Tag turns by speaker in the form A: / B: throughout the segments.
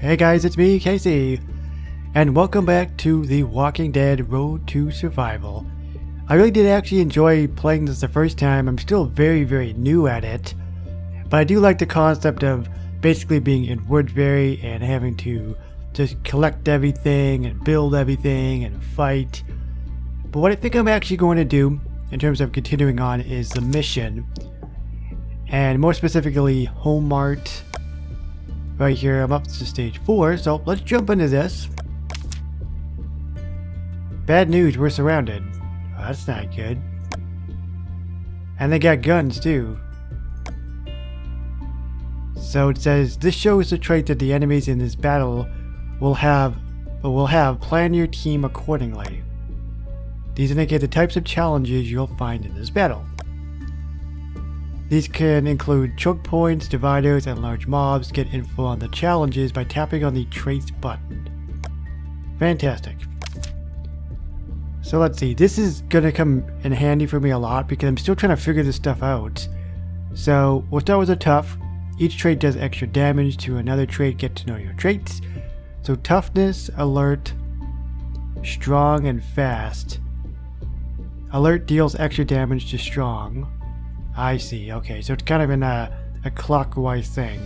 A: Hey guys, it's me, KC, and welcome back to The Walking Dead Road to Survival. I really did actually enjoy playing this the first time. I'm still very, very new at it, but I do like the concept of basically being in Woodbury and having to just collect everything and build everything and fight. But what I think I'm actually going to do in terms of continuing on is the mission, and more specifically, Home Mart right here. I'm up to stage 4, so let's jump into this. Bad news, we're surrounded. Oh, that's not good. And they got guns too. So it says, this shows the trait that the enemies in this battle will have, but will have, plan your team accordingly. These indicate the types of challenges you'll find in this battle. These can include choke points, dividers, and large mobs. Get info on the challenges by tapping on the trace button. Fantastic. So let's see, this is gonna come in handy for me a lot because I'm still trying to figure this stuff out. So we'll start with the tough. Each trait does extra damage to another trait. Get to know your traits. So toughness, alert, strong, and fast. Alert deals extra damage to strong. I see. Okay, so it's kind of in a, a clockwise thing.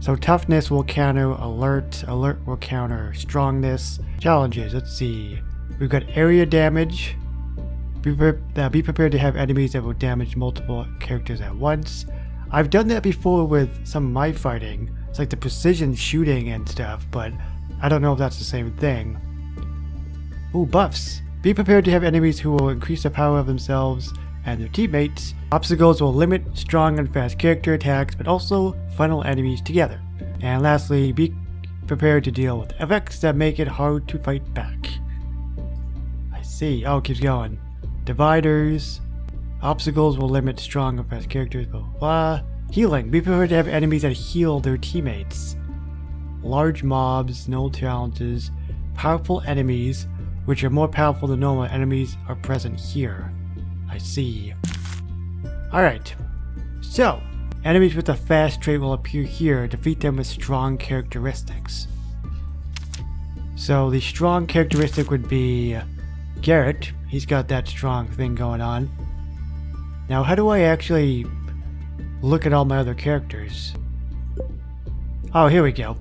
A: So toughness will counter alert, alert will counter strongness. Challenges, let's see. We've got area damage. Be, pre uh, be prepared to have enemies that will damage multiple characters at once. I've done that before with some of my fighting. It's like the precision shooting and stuff, but I don't know if that's the same thing. Ooh, buffs. Be prepared to have enemies who will increase the power of themselves and their teammates. Obstacles will limit strong and fast character attacks, but also funnel enemies together. And lastly, be prepared to deal with effects that make it hard to fight back. I see. Oh, keeps going. Dividers. Obstacles will limit strong and fast characters, blah blah blah. Healing. Be prepared to have enemies that heal their teammates. Large mobs, no challenges. Powerful enemies, which are more powerful than normal enemies, are present here. I see. Alright. So, enemies with a fast trait will appear here. Defeat them with strong characteristics. So the strong characteristic would be Garrett. He's got that strong thing going on. Now how do I actually look at all my other characters? Oh, here we go.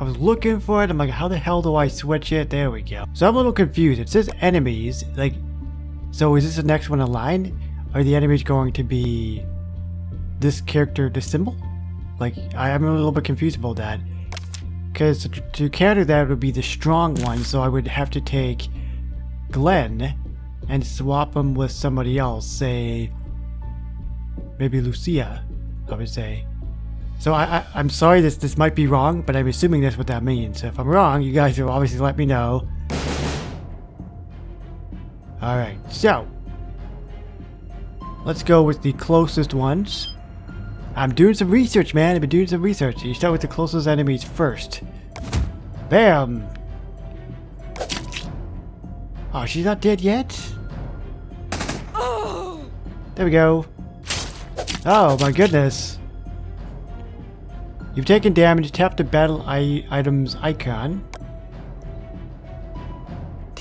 A: I was looking for it. I'm like, how the hell do I switch it? There we go. So I'm a little confused. It says enemies. Like, so is this the next one in line? Are the enemies going to be this character, this symbol? Like, I, am a little bit confused about that. Because to, counter that would be the strong one, so I would have to take Glenn and swap him with somebody else, say, maybe Lucia, I would say. So I, I, am sorry this this might be wrong, but I'm assuming that's what that means. So if I'm wrong, you guys will obviously let me know. Alright, so. Let's go with the closest ones. I'm doing some research, man. I've been doing some research. You start with the closest enemies first. Bam! Oh, she's not dead yet? There we go. Oh my goodness. You've taken damage. Tap the battle items icon.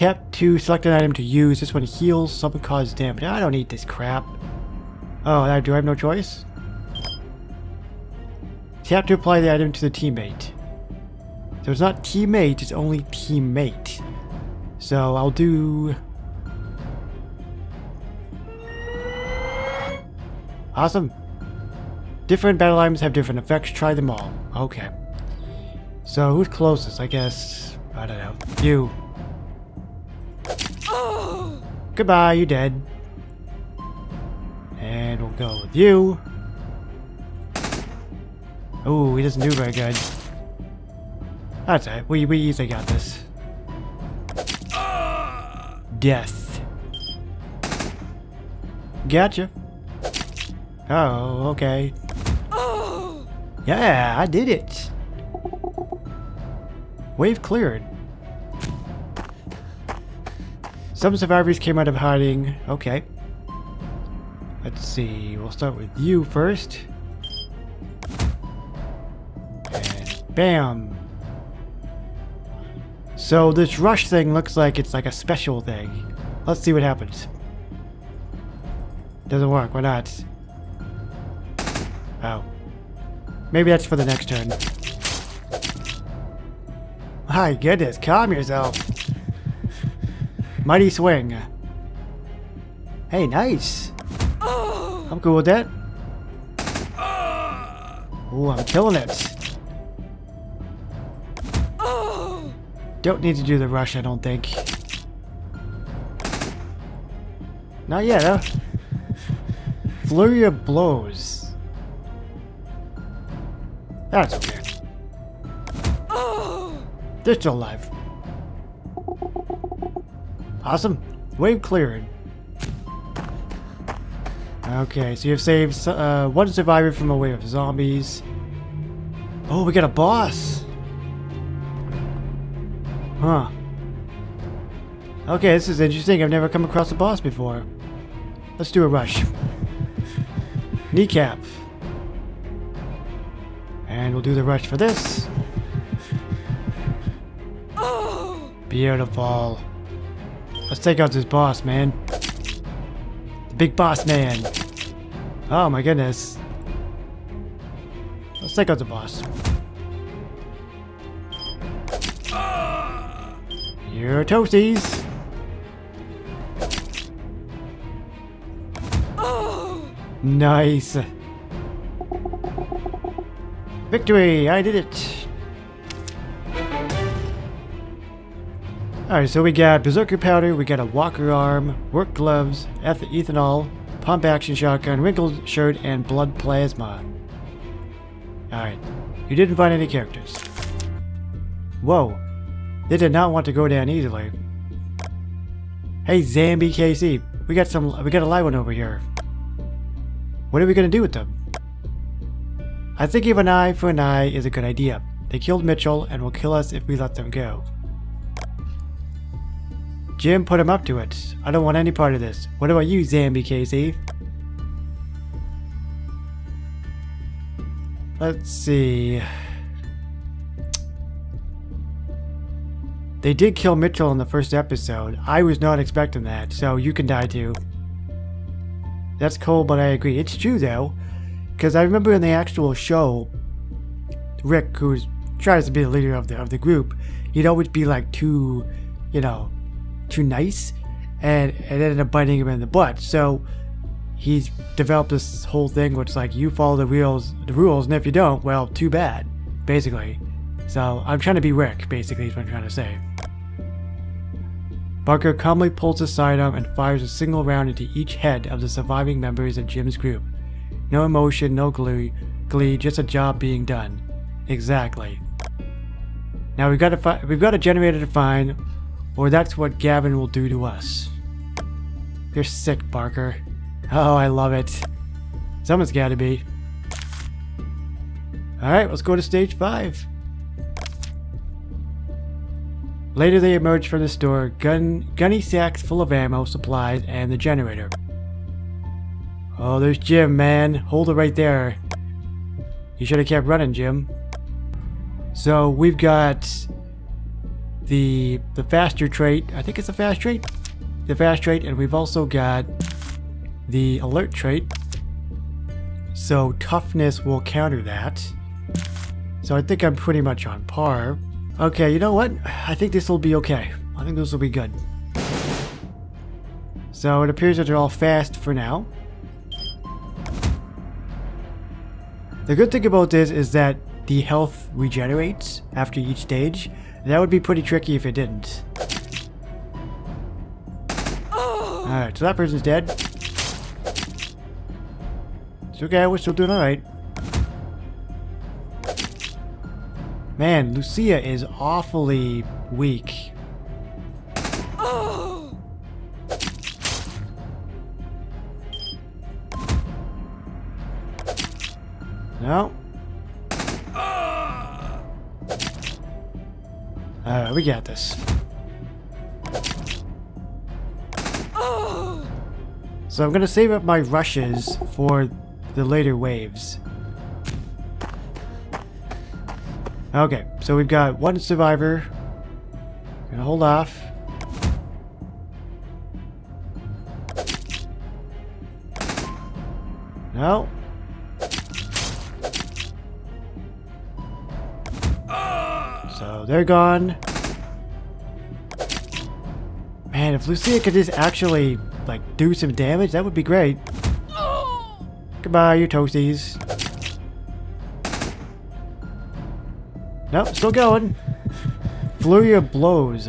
A: Tap to select an item to use. This one heals, some cause damage. I don't need this crap. Oh, do I have no choice? Tap to apply the item to the teammate. So it's not teammate, it's only teammate. So I'll do... Awesome. Different battle items have different effects. Try them all. Okay. So who's closest? I guess... I don't know. You. Goodbye, you dead. And we'll go with you. Oh, he doesn't do very good. That's it. We, we easily got this. Death. Gotcha. Oh, okay. Yeah, I did it. Wave cleared. Some survivors came out of hiding. Okay. Let's see. We'll start with you first. And Bam. So this rush thing looks like it's like a special thing. Let's see what happens. Doesn't work, why not? Oh. Maybe that's for the next turn. My goodness, calm yourself. Mighty swing. Hey, nice. I'm cool with that. Ooh, I'm killing it. Don't need to do the rush, I don't think. Not yet, huh? Flurry of blows. That's okay. They're still alive. Awesome. Wave cleared. Okay, so you've saved uh, one survivor from a wave of zombies. Oh, we got a boss! Huh. Okay, this is interesting. I've never come across a boss before. Let's do a rush. Kneecap. And we'll do the rush for this. Beautiful. Let's take out this boss, man. The big boss man. Oh my goodness. Let's take out the boss. You're toasties. Nice. Victory! I did it! Alright, so we got Berserker Powder, we got a Walker Arm, Work Gloves, eth Ethanol, Pump Action Shotgun, Wrinkled Shirt, and Blood Plasma. Alright, you didn't find any characters. Whoa, they did not want to go down easily. Hey Zambi KC, we got some, we got a live one over here. What are we gonna do with them? I think even an eye for an eye is a good idea. They killed Mitchell and will kill us if we let them go. Jim put him up to it. I don't want any part of this. What about you, Zambi KC? Let's see. They did kill Mitchell in the first episode. I was not expecting that, so you can die too. That's cool, but I agree. It's true though, because I remember in the actual show, Rick, who tries to be the leader of the of the group, he'd always be like too, you know, too nice, and it ended up biting him in the butt. So he's developed this whole thing which it's like you follow the rules, the rules, and if you don't, well, too bad, basically. So I'm trying to be Rick, basically, is what I'm trying to say. Barker calmly pulls his sidearm and fires a single round into each head of the surviving members of Jim's group. No emotion, no glee, glee, just a job being done. Exactly. Now we've got a we've got a generator to find, or that's what Gavin will do to us. You're sick, Barker. Oh, I love it. Someone's gotta be. Alright, let's go to stage 5. Later they emerge from the store, gun, gunny sacks full of ammo, supplies, and the generator. Oh, there's Jim, man. Hold it right there. You should have kept running, Jim. So we've got the the faster trait. I think it's a fast trait. The fast trait, and we've also got the alert trait. So toughness will counter that. So I think I'm pretty much on par. Okay, you know what? I think this will be okay. I think this will be good. So it appears that they're all fast for now. The good thing about this is that the health regenerates after each stage. That would be pretty tricky if it didn't. Oh. Alright, so that person's dead. It's okay, we're still doing alright. Man, Lucia is awfully weak. We got this. So I'm gonna save up my rushes for the later waves. Okay, so we've got one survivor. Gonna hold off. No. So they're gone. Man, if Lucia could just actually, like, do some damage, that would be great. Goodbye, you toasties. Nope, still going. Flurry of blows.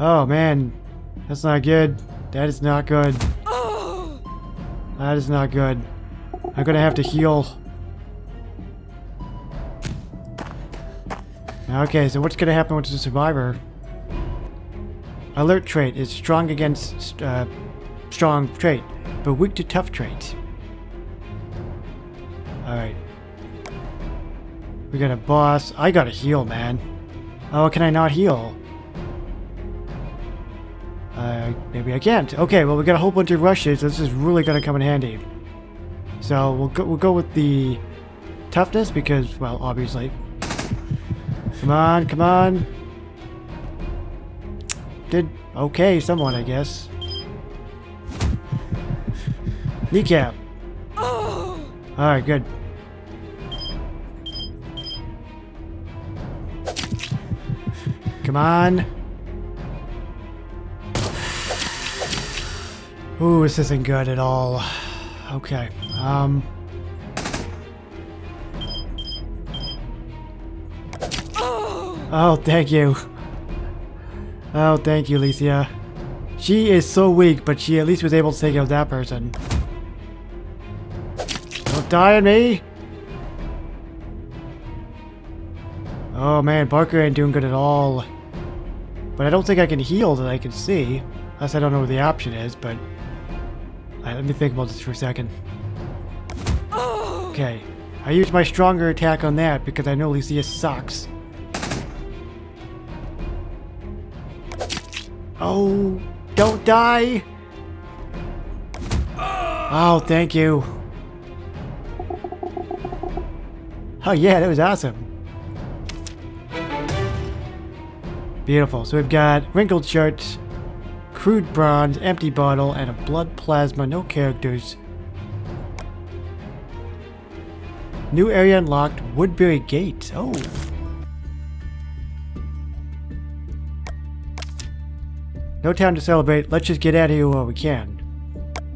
A: Oh, man. That's not good. That is not good. That is not good. I'm gonna have to heal. Okay, so what's gonna happen with the survivor? Alert trait is strong against uh, strong trait, but weak to tough traits. Alright. We got a boss. I gotta heal, man. Oh, can I not heal? Uh, maybe I can't. Okay, well we got a whole bunch of rushes. This is really gonna come in handy. So we'll go, we'll go with the toughness because, well, obviously. Come on, come on. Did okay, someone, I guess. Kneecap. Alright, good. Come on. Ooh, this isn't good at all. Okay, um... Oh, thank you. Oh, thank you, Lucia. She is so weak, but she at least was able to take out that person. Don't die on me! Oh man, Barker ain't doing good at all. But I don't think I can heal that I can see. Unless I don't know what the option is, but... Right, let me think about this for a second. Oh. Okay. I used my stronger attack on that because I know Lucia sucks. Oh, don't die! Oh, thank you. Oh yeah, that was awesome. Beautiful. So we've got wrinkled shirts, crude bronze, empty bottle, and a blood plasma. No characters. New area unlocked. Woodbury Gate. Oh. No time to celebrate. Let's just get out of here while we can.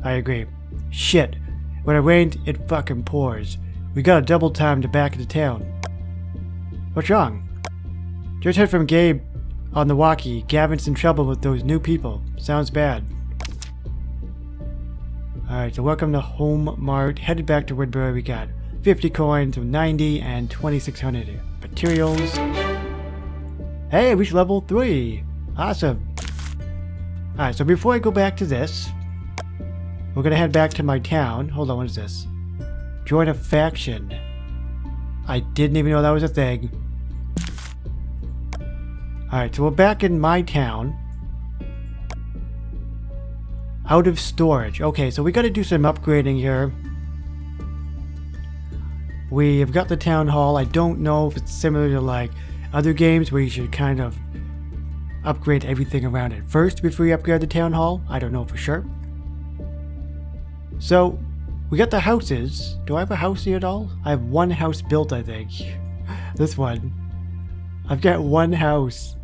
A: I agree. Shit. When it rains, it fucking pours. We got a double time to back into town. What's wrong? Just heard from Gabe on the walkie. Gavin's in trouble with those new people. Sounds bad. Alright, so welcome to Home Mart. Headed back to Woodbury. We got 50 coins, 90, and 2600 materials. Hey, reached level 3. Awesome. Alright, so before I go back to this, we're gonna head back to my town. Hold on, what is this? Join a faction. I didn't even know that was a thing. Alright, so we're back in my town. Out of storage. Okay, so we gotta do some upgrading here. We've got the town hall. I don't know if it's similar to like other games where you should kind of upgrade everything around it first before you upgrade the town hall. I don't know for sure. So, we got the houses. Do I have a house here at all? I have one house built, I think. this one. I've got one house.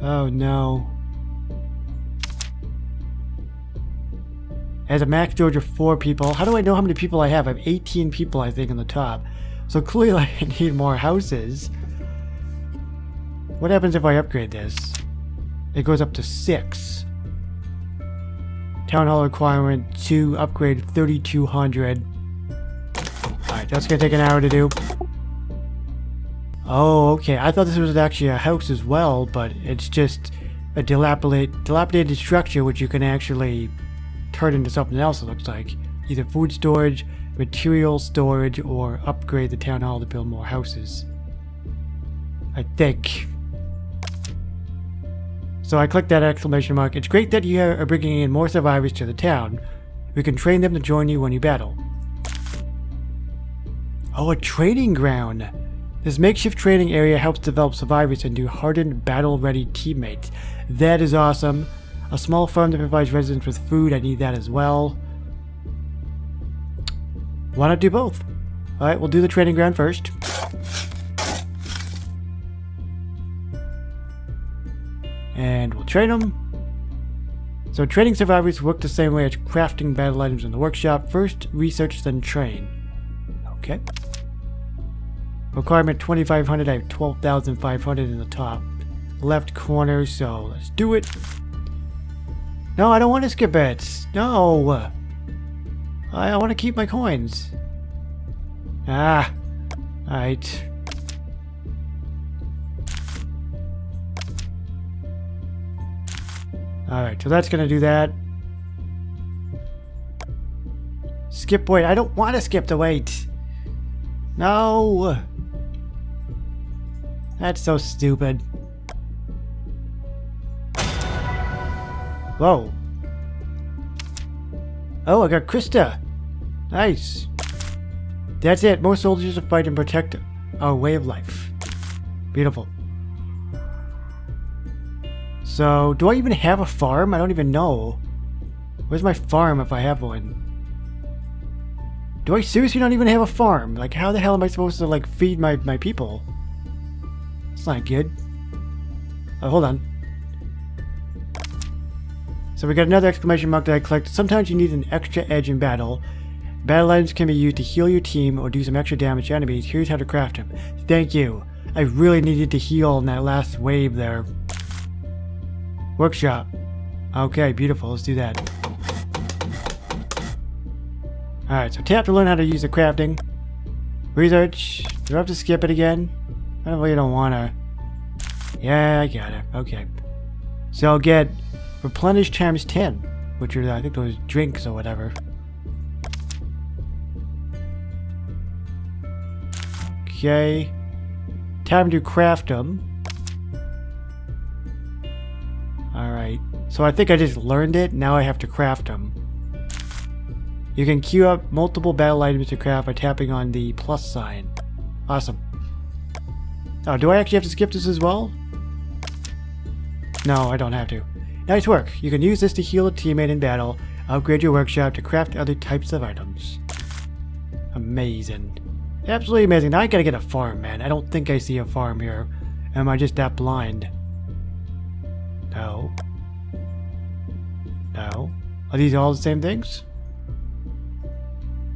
A: Oh no. As a max storage of 4 people. How do I know how many people I have? I have 18 people, I think, on the top. So clearly I need more houses. What happens if I upgrade this? It goes up to 6. Town Hall requirement to upgrade 3200. Alright, that's gonna take an hour to do. Oh, okay. I thought this was actually a house as well, but it's just a dilapidated, dilapidated structure which you can actually turn into something else, it looks like. Either food storage, material storage, or upgrade the town hall to build more houses. I think. So I click that exclamation mark. It's great that you are bringing in more survivors to the town. We can train them to join you when you battle. Oh, a trading ground. This makeshift training area helps develop survivors into hardened, battle-ready teammates. That is awesome. A small farm that provides residents with food, I need that as well. Why not do both? Alright, we'll do the training ground first. And we'll train them. So training survivors work the same way as crafting battle items in the workshop. First, research, then train. Okay. Requirement 2500, I have 12,500 in the top left corner, so let's do it. No, I don't want to skip it. No. I, I want to keep my coins. Ah. Alright. Alright, so that's going to do that. Skip wait. I don't want to skip the wait. No. That's so stupid. Whoa. Oh, I got Krista. Nice. That's it. More soldiers to fight and protect our way of life. Beautiful. So, do I even have a farm? I don't even know. Where's my farm if I have one? Do I seriously not even have a farm? Like, how the hell am I supposed to, like, feed my, my people? That's not good. Oh, hold on. So we got another exclamation mark that I collected. Sometimes you need an extra edge in battle. Battle items can be used to heal your team or do some extra damage to enemies. Here's how to craft them. Thank you. I really needed to heal in that last wave there. Workshop. Okay, beautiful. Let's do that. Alright, so tap to learn how to use the crafting. Research. Do I have to skip it again? I don't really don't want to. Yeah, I got it. Okay. So I'll get Replenish times 10, which are, I think, those drinks or whatever. Okay. Time to craft them. So I think I just learned it. Now I have to craft them. You can queue up multiple battle items to craft by tapping on the plus sign. Awesome. Oh, do I actually have to skip this as well? No, I don't have to. Nice work. You can use this to heal a teammate in battle, upgrade your workshop to craft other types of items. Amazing. Absolutely amazing. Now I gotta get a farm, man. I don't think I see a farm here. Am I just that blind? No. No. Are these all the same things?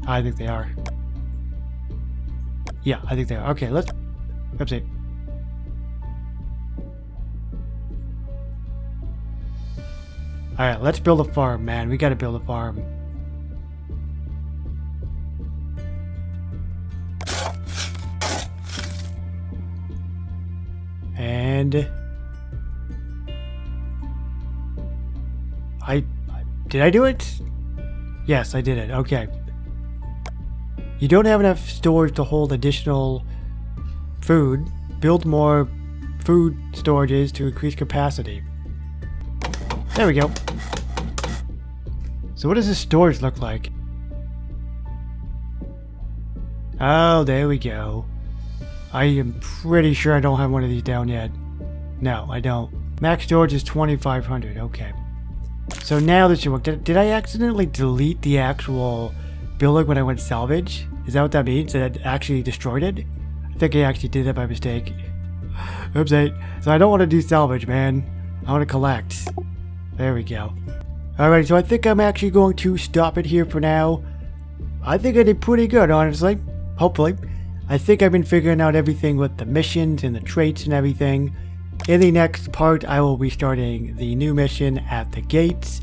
A: I think they are. Yeah, I think they are. Okay, let's... Oopsie. Alright, let's build a farm, man. We gotta build a farm. And... I... Did I do it? Yes, I did it. Okay. You don't have enough storage to hold additional food. Build more food storages to increase capacity. There we go. So what does this storage look like? Oh, there we go. I am pretty sure I don't have one of these down yet. No, I don't. Max storage is 2500, okay. So now this should work. Did, did I accidentally delete the actual building when I went salvage? Is that what that means? That it actually destroyed it? I think I actually did that by mistake. Oops, So I don't want to do salvage, man. I want to collect. There we go. Alright, so I think I'm actually going to stop it here for now. I think I did pretty good, honestly. Hopefully. I think I've been figuring out everything with the missions and the traits and everything. In the next part, I will be starting the new mission at the gates.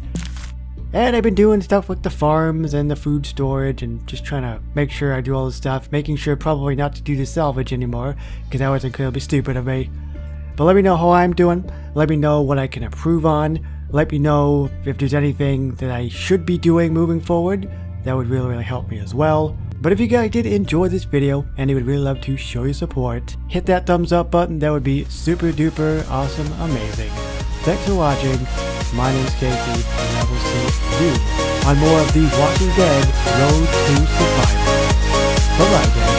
A: And I've been doing stuff with the farms and the food storage and just trying to make sure I do all this stuff. Making sure probably not to do the salvage anymore, because that was incredibly stupid of me. But let me know how I'm doing. Let me know what I can improve on. Let me know if there's anything that I should be doing moving forward. That would really, really help me as well. But if you guys did enjoy this video and you would really love to show your support, hit that thumbs up button. That would be super duper awesome amazing. Thanks for watching. My name is KC and I will see you on more of the Walking Dead Road to Survival. Bye bye guys.